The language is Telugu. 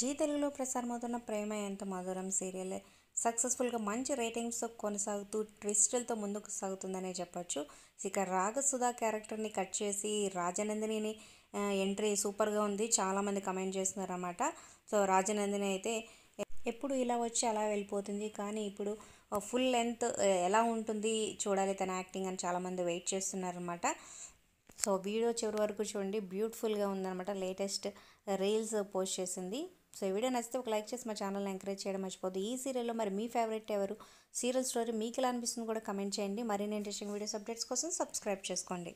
జీ తెలుగులో ప్రసారమవుతున్న ప్రేమ ఎంత మధురం సీరియల్. సక్సెస్ఫుల్గా మంచి రేటింగ్స్తో కొనసాగుతూ ట్విస్టులతో ముందుకు సాగుతుందనే చెప్పొచ్చు. ఇక రాగసుధా క్యారెక్టర్ని కట్ చేసి రాజనందిని ఎంట్రీ సూపర్గా ఉంది. చాలామంది కమెంట్ చేస్తున్నారన్నమాట. సో రాజనందిని అయితే ఎప్పుడు ఇలా వచ్చి అలా వెళ్ళిపోతుంది. కానీ ఇప్పుడు ఫుల్ లెంత్ ఎలా ఉంటుంది చూడాలి తన యాక్టింగ్ అని చాలామంది వెయిట్ చేస్తున్నారన్నమాట. సో వీడియో చివరి వరకు చూడండి. బ్యూటిఫుల్గా ఉందన్నమాట. లేటెస్ట్ రీల్స్ పోస్ట్ చేసింది. సో ఈ వీడియో నచ్చితే ఒక లైక్ చేసి మా ఛానల్ని ఎంకరేజ్ చేయడం మర్చిపోద్దు ఈ సీరియల్లో మరి మీ ఫేవరెట్ ఎవరు? సీరియల్ స్టోరీ మీకు ఎలా అనిపిస్తుంది కూడా కమెంట్ చేయండి. మరిన్ని ఇంట్రెస్టింగ్ వీడియోస్ అప్డేట్స్ కోసం సబ్స్క్రైబ్ చేసుకోండి.